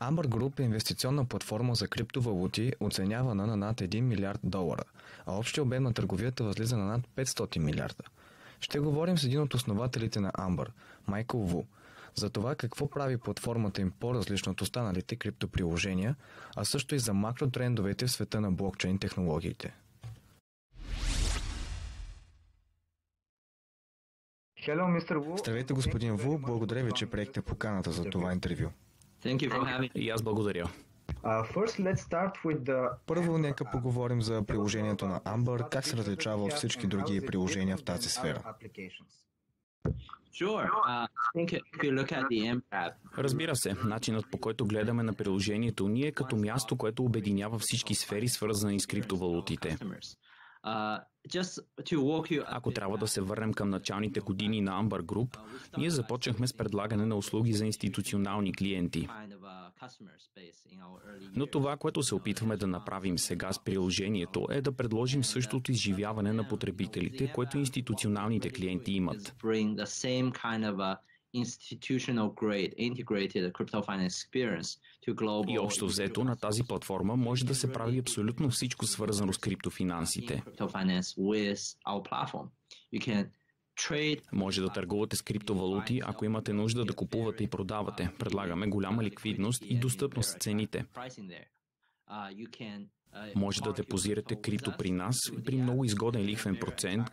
Amber Group е инвестиционна платформа за криптовалути, оценявана на над 1 милиард долара, а общия обем на търговията възлиза на над 500 милиарда. Ще говорим с един от основателите на Amber, Майкъл Ву, за това какво прави платформата им по-различно от останалите криптоприложения, а също и за макротрендовете в света на блокчейн технологиите. Здравейте, господин Ву. Благодаря ви, че приехте поканата за това интервю. И аз благодаря. Първо, нека поговорим за приложението на Amber, как се различава от всички други приложения в тази сфера. Разбира се, начинът по който гледаме на приложението ни е като място, което обединява всички сфери, свързани с криптовалутите. Ако трябва да се върнем към началните години на Amber Group, ние започнахме с предлагане на услуги за институционални клиенти. Но това, което се опитваме да направим сега с приложението, е да предложим същото изживяване на потребителите, което институционалните клиенти имат institutional grade integrated crypto finance experience to global И общо взето на тази платформа може да се прави абсолютно всичко свързано с криптофинансите. Може да търгувате с криптовалути, ако имате нужда да купувате и продавате. Предлагаме голяма ликвидност и достъпност в цените. Може да депозирате крипто при нас при много изгоден лихвен процент,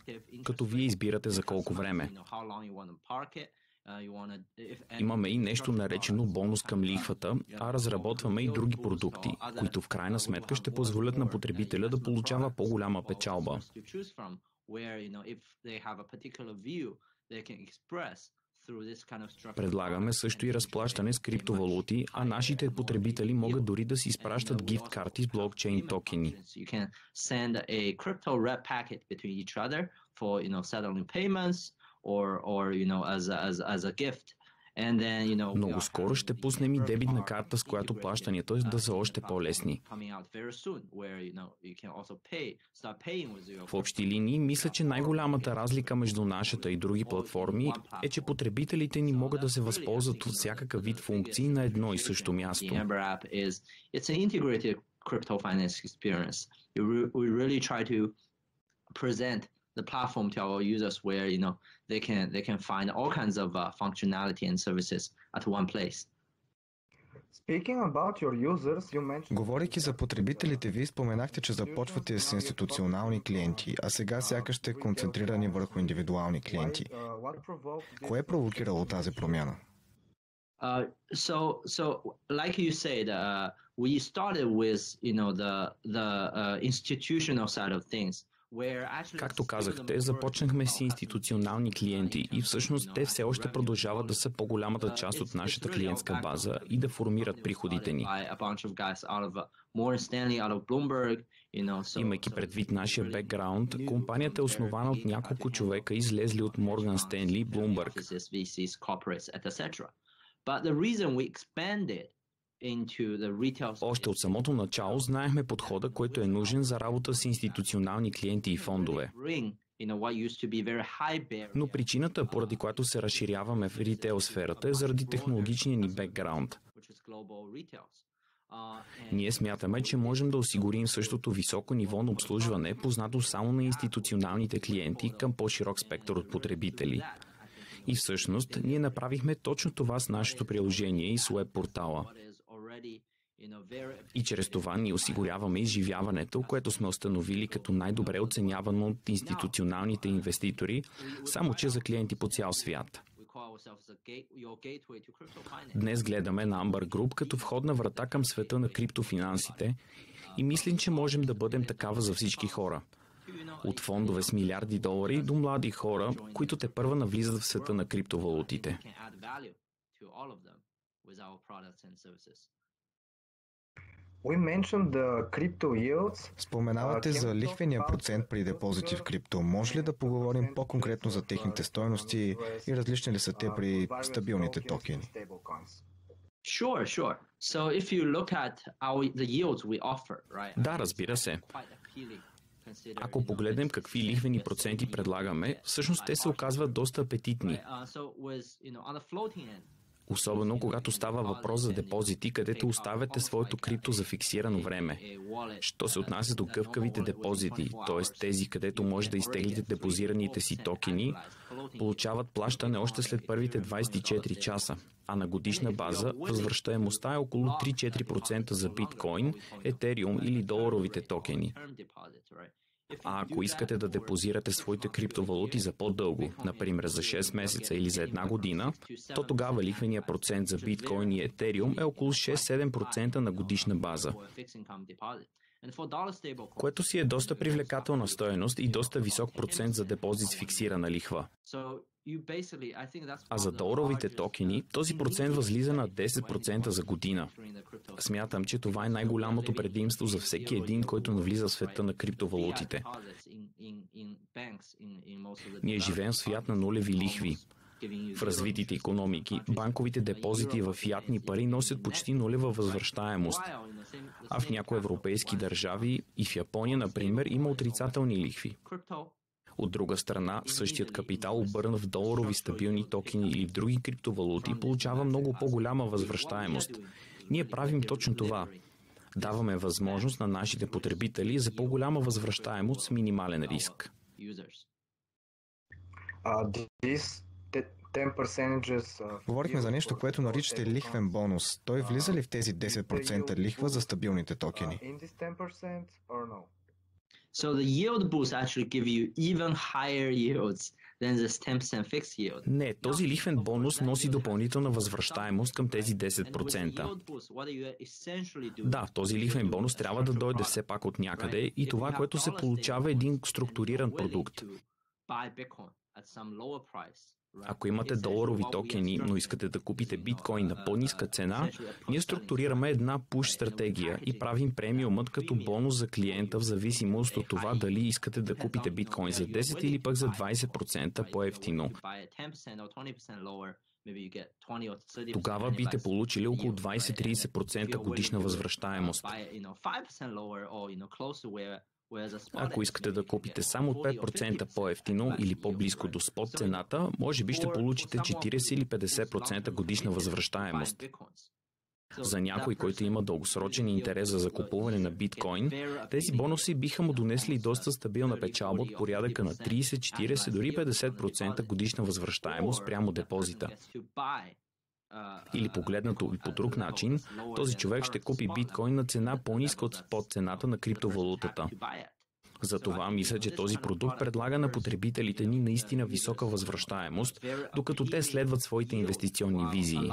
като вие избирате за колко време. Имаме и нещо наречено бонус към лихвата, а разработваме и други продукти, които в крайна сметка ще позволят на потребителя да получава по-голяма печалба. Предлагаме също и разплащане с криптовалути, а нашите потребители могат дори да си изпращат гифт карти с блокчейн токени or, or you know, as a, as, as a gift. Then, you know, Много скоро ще пуснем и дебитна карта, с която плащанията да са още по-лесни. В общи линии, мисля, че най-голямата разлика между нашата и други платформи е, че потребителите ни могат да се възползват от всякакъв вид функции на едно и също място. crypto finance experience. We really try to present the platform to our users where you know they can they can find all kinds of uh, functionality and services at one place. Говорейки за потребителите ви, споменахте, че започвате с институционални клиенти, а сега сякаш сте концентрирани върху индивидуални клиенти. Кое е провокирало тази промяна? Uh, so, so, like you said, uh, we started with, you know, the the uh, institutional side of things. Както казахте, започнахме с институционални клиенти и всъщност те все още продължават да са по-голямата част от нашата клиентска база и да формират приходите ни. Имайки предвид нашия бекграунд, компанията е основана от няколко човека, излезли от Морган Стенли, Bloomberg. Още от самото начало знаехме подхода, който е нужен за работа с институционални клиенти и фондове. Но причината, поради която се разширяваме в ритейл сферата, е заради технологичния ни бекграунд. Ние смятаме, че можем да осигурим същото високо ниво на обслужване, познато само на институционалните клиенти към по-широк спектър от потребители. И всъщност ние направихме точно това с нашето приложение и с веб портала. И чрез това ни осигуряваме изживяването, което сме установили като най-добре оценявано от институционалните инвеститори, само че за клиенти по цял свят. Днес гледаме на Amber Group като входна врата към света на криптофинансите и мислим, че можем да бъдем такава за всички хора. От фондове с милиарди долари до млади хора, които те първа навлизат в света на криптовалутите. Споменавате за лихвения процент при депозити в крипто. Може ли да поговорим по-конкретно за техните стоености и различни ли са те при стабилните токени? Sure, sure. So if you look at our, the yields we offer, right? Да, разбира се. Ако погледнем какви лихвени проценти предлагаме, всъщност те се оказват доста апетитни. Особено когато става въпрос за депозити, където оставяте своето крипто за фиксирано време. Що се отнася до гъвкавите депозити, т.е. тези, където може да изтеглите депозираните си токени, получават плащане още след първите 24 часа, а на годишна база възвръщаемостта е около 3-4% за биткоин, етериум или доларовите токени. А ако искате да депозирате своите криптовалути за по-дълго, например за 6 месеца или за една година, то тогава лихвения процент за биткоин и етериум е около 6-7% на годишна база което си е доста привлекателна стоеност и доста висок процент за депозит с фиксирана лихва. А за доларовите токени този процент възлиза на 10% за година. Смятам, че това е най-голямото предимство за всеки един, който навлиза в света на криптовалутите. Ние живеем в свят на нулеви лихви. В развитите економики банковите депозити в фиатни пари носят почти нулева възвръщаемост, а в някои европейски държави и в Япония, например, има отрицателни лихви. От друга страна, същият капитал, обърнат в доларови стабилни токени или в други криптовалути, получава много по-голяма възвръщаемост. Ние правим точно това. Даваме възможност на нашите потребители за по-голяма възвръщаемост с минимален риск. Uh, this Говорихме за нещо, което наричате лихвен бонус. Той влиза ли в тези 10% лихва за стабилните токени? So the yield boost actually give you even higher yields than the 10% fixed yield. Не, този лихвен бонус носи допълнителна възвръщаемост към тези 10%. Да, този лихвен бонус трябва да дойде все пак от някъде и това, което се получава е един структуриран продукт. Ако имате доларови токени, но искате да купите биткоин на по-ниска цена, ние структурираме една пуш стратегия и правим премиумът като бонус за клиента в зависимост от това дали искате да купите биткоин за 10 или пък за 20% по-ефтино. Тогава бите получили около 20-30% годишна възвръщаемост. Ако искате да купите само 5% по-ефтино или по-близко до спот цената, може би ще получите 40 или 50% годишна възвръщаемост. За някой, който има дългосрочен интерес за закупуване на биткоин, тези бонуси биха му донесли доста стабилна печалба от порядъка на 30, 40, дори 50% годишна възвръщаемост прямо депозита. Или погледнато и по друг начин, този човек ще купи биткоин на цена по-ниска от спот цената на криптовалутата. Затова мисля, че този продукт предлага на потребителите ни наистина висока възвръщаемост, докато те следват своите инвестиционни визии.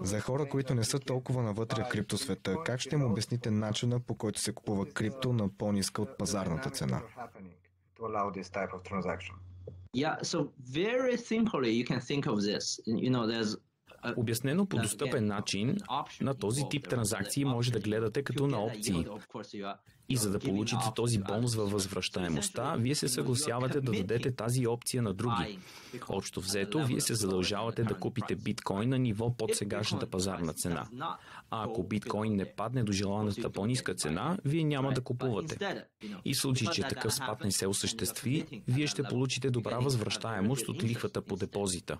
За хора, които не са толкова навътре в криптосвета, как ще му обясните начина по който се купува крипто на по-ниска от пазарната цена? To allow this type of transaction? Yeah, so very simply you can think of this. You know, there's Обяснено по достъпен начин, на този тип транзакции може да гледате като на опции. И за да получите този бонус във възвръщаемостта, вие се съгласявате да дадете тази опция на други. Общо взето, вие се задължавате да купите биткоин на ниво под сегашната пазарна цена. А ако биткоин не падне до желаната по-ниска цена, вие няма да купувате. И в случай, че такъв спад не се осъществи, вие ще получите добра възвръщаемост от лихвата по депозита.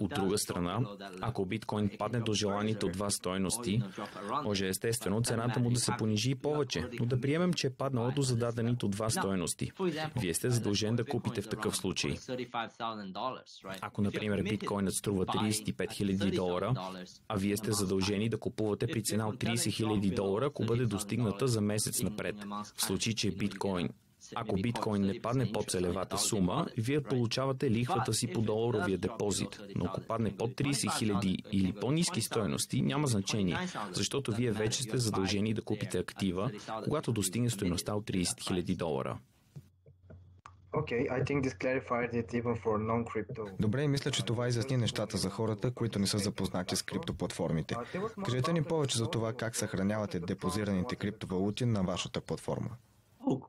От друга страна, ако биткоин падне до желаните от вас стойности, може естествено цената му да се понижи и повече, но да приемем, че е паднало до зададените от вас стойности. Вие сте задължен да купите в такъв случай. Ако, например, биткоинът струва 35 000 долара, а вие сте задължени да купувате при цена от 30 000 долара, ако бъде достигната за месец напред. В случай, че биткоин ако биткоин не падне под целевата сума, вие получавате лихвата си по доларовия депозит. Но ако падне под 30 000 или по-низки стоености, няма значение, защото вие вече сте задължени да купите актива, когато достигне стоеността от 30 000 долара. Добре, мисля, че това изясни нещата за хората, които не са запознати с криптоплатформите. Кажете ни повече за това как съхранявате депозираните криптовалути на вашата платформа.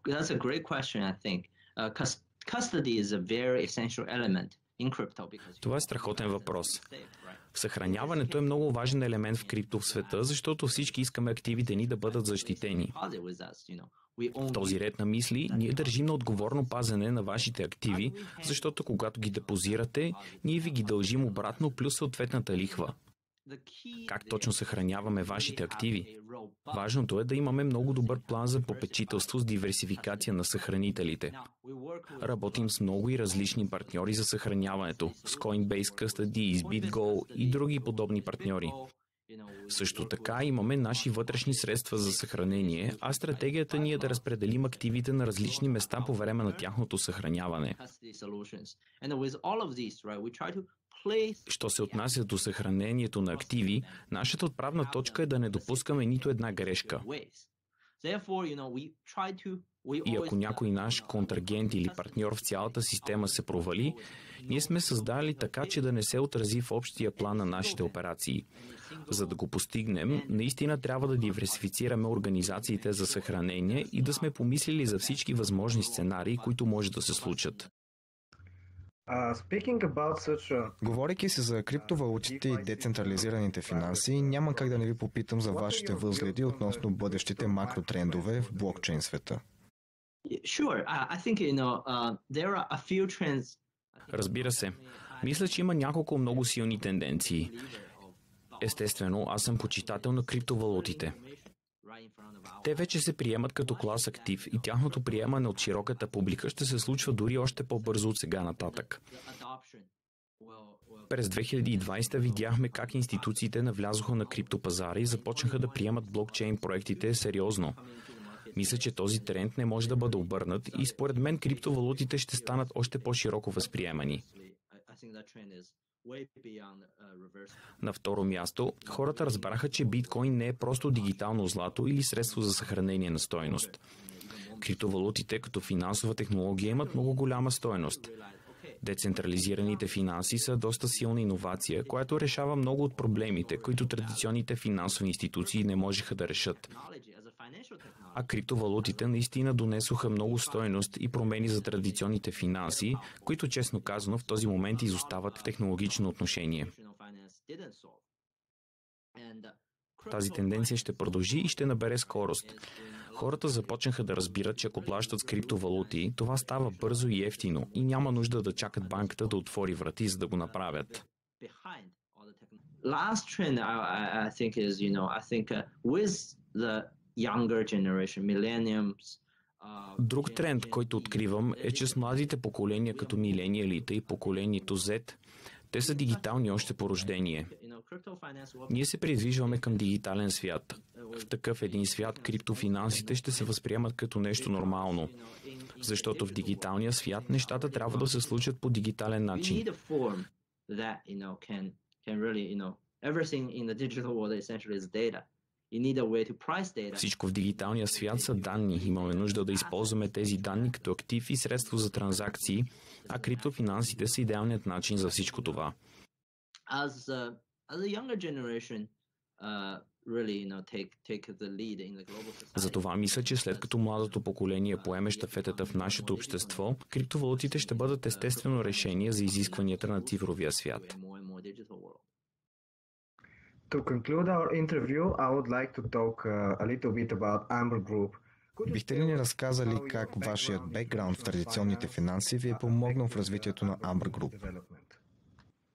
That's a great question, I think. Uh, custody is a very essential element Това е страхотен въпрос. Съхраняването е много важен елемент в крипто в света, защото всички искаме активите ни да бъдат защитени. В този ред на мисли, ние държим на отговорно пазене на вашите активи, защото когато ги депозирате, ние ви ги дължим обратно плюс съответната лихва. Как точно съхраняваме вашите активи? Важното е да имаме много добър план за попечителство с диверсификация на съхранителите. Работим с много и различни партньори за съхраняването, с Coinbase Custody, с BitGo и други подобни партньори. Също така имаме наши вътрешни средства за съхранение, а стратегията ни е да разпределим активите на различни места по време на тяхното съхраняване. Що се отнася до съхранението на активи, нашата отправна точка е да не допускаме нито една грешка. И ако някой наш контрагент или партньор в цялата система се провали, ние сме създали така, че да не се отрази в общия план на нашите операции. За да го постигнем, наистина трябва да диверсифицираме организациите за съхранение и да сме помислили за всички възможни сценарии, които може да се случат. Uh, Говорейки се за криптовалутите и децентрализираните финанси, няма как да не ви попитам за вашите възгледи относно бъдещите макротрендове в блокчейн света. Разбира се. Мисля, че има няколко много силни тенденции. Естествено, аз съм почитател на криптовалутите. Те вече се приемат като клас актив и тяхното приемане от широката публика ще се случва дори още по-бързо от сега нататък. През 2020 видяхме как институциите навлязоха на криптопазара и започнаха да приемат блокчейн проектите сериозно. Мисля, че този тренд не може да бъде обърнат и според мен криптовалутите ще станат още по-широко възприемани. На второ място, хората разбраха, че биткоин не е просто дигитално злато или средство за съхранение на стоеност. Криптовалутите като финансова технология имат много голяма стоеност. Децентрализираните финанси са доста силна иновация, която решава много от проблемите, които традиционните финансови институции не можеха да решат. А криптовалутите наистина донесоха много стоеност и промени за традиционните финанси, които честно казано в този момент изостават в технологично отношение. Тази тенденция ще продължи и ще набере скорост. Хората започнаха да разбират, че ако плащат с криптовалути, това става бързо и ефтино и няма нужда да чакат банката да отвори врати, за да го направят. Last trend I, I think is, you know, I think uh, with the Друг тренд, който откривам е, че с младите поколения като милениалите и поколението Z, те са дигитални още по рождение. Ние се придвижваме към дигитален свят. В такъв един свят криптофинансите ще се възприемат като нещо нормално, защото в дигиталния свят нещата трябва да се случат по дигитален начин. Everything in the digital world essentially is data. Всичко в дигиталния свят са данни. Имаме нужда да използваме тези данни като актив и средство за транзакции, а криптофинансите са идеалният начин за всичко това. Затова мисля, че след като младото поколение поеме щафетата в нашето общество, криптовалутите ще бъдат естествено решение за изискванията на цифровия свят. To conclude our interview, I would like to talk uh, a little bit about Amber Group. Бихте ли ни разказали как вашият бекграунд в традиционните финанси ви е помогнал в развитието на Amber Group?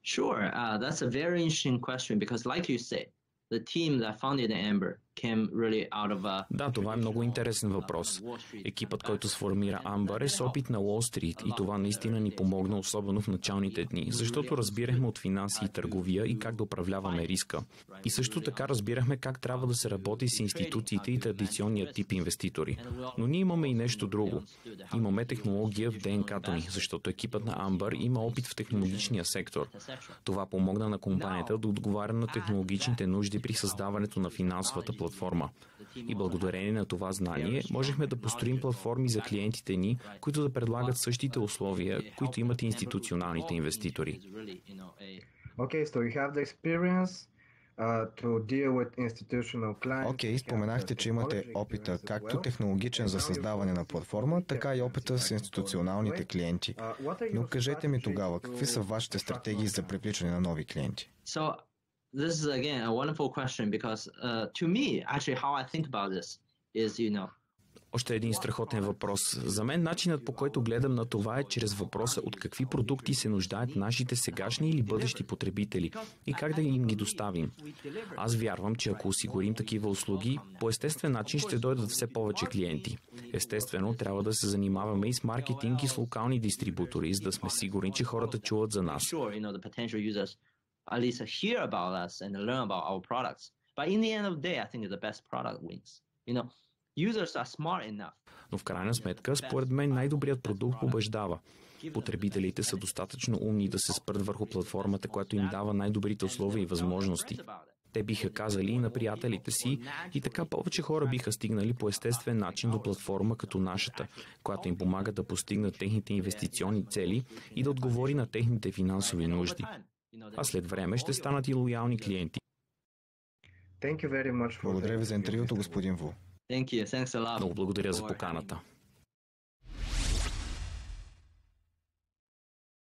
Sure, uh, that's a very interesting question because, like you said, the team that founded Amber Да, това е много интересен въпрос. Екипът, който сформира Амбър е с опит на Уолл Стрит и това наистина ни помогна, особено в началните дни, защото разбирахме от финанси и търговия и как да управляваме риска. И също така разбирахме как трябва да се работи с институциите и традиционния тип инвеститори. Но ние имаме и нещо друго. Имаме технология в ДНК-то ни, защото екипът на Амбър има опит в технологичния сектор. Това помогна на компанията да отговаря на технологичните нужди при създаването на финансовата платформа. И благодарение на това знание можехме да построим платформи за клиентите ни, които да предлагат същите условия, които имат институционалните инвеститори. Okay, so you have the experience Окей, okay, споменахте, че имате опита както технологичен за създаване на платформа, така и опита с институционалните клиенти. Но кажете ми тогава, какви са вашите стратегии за привличане на нови клиенти? This is again a wonderful question because uh, to me, actually, how I think about this is, you know, още един страхотен въпрос. За мен начинът по който гледам на това е чрез въпроса от какви продукти се нуждаят нашите сегашни или бъдещи потребители и как да им ги доставим. Аз вярвам, че ако осигурим такива услуги, по естествен начин ще дойдат все повече клиенти. Естествено, трябва да се занимаваме и с маркетинг и с локални дистрибутори, за да сме сигурни, че хората чуват за нас. But in the end of the day, I think the best product wins. You know, но в крайна сметка, според мен, най-добрият продукт побеждава. Потребителите са достатъчно умни да се спрат върху платформата, която им дава най-добрите условия и възможности. Те биха казали и на приятелите си и така повече хора биха стигнали по естествен начин до платформа като нашата, която им помага да постигнат техните инвестиционни цели и да отговори на техните финансови нужди. А след време ще станат и лоялни клиенти. Благодаря ви за интервюто, господин Ву. Много благодаря за поканата.